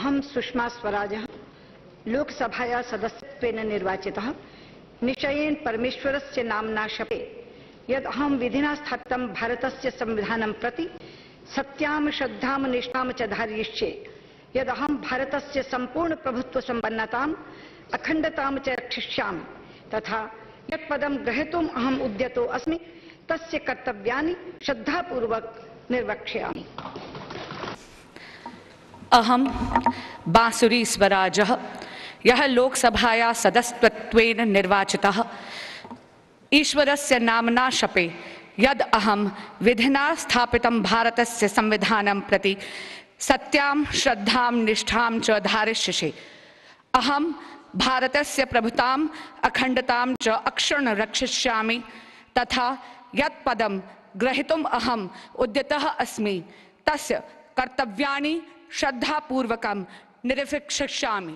अहम सुषमा स्वराज, लोकसभाया सदस्यत्वेन निर्वाचितः। निश्चयेन परमेश्वरस्य नाम्ना शपे, यद अहम विधिना स्थापितं भारतस्य संविधानं प्रति, सत्यां, श्रद्धां, निष्ठां च धारयिष्ये। यद अहम भारतस्य संपूर्ण प्रभुत्व संपन्नताम् अखंडतां च रक्षिष्यामि, तथा पदं ग्रहीतुम् अहम् उद्यतो अस्मि, तस्य कर्तव्यानि श्रद्धापूर्वक निर्वक्ष्यामि। अहम बांसुरी स्वराज यह लोकसभाया सदस्यत्वेन निर्वाचितः। ईश्वरस्य नाम्ना शपे। यद अहम विधिना स्थापितं भारतस्य संविधानं प्रति सत्यां, श्रद्धां, निष्ठां च धारिष्यसे अहम भारतस्य प्रभुताम्, अखण्डतां च अक्षुण्ण रक्षिष्यामि। तथा यत् पदं ग्रहीतुम् अहम् उद्यतः अस्मि, तस्य कर्तव्या श्रद्धापूर्वक निरपेक्षामि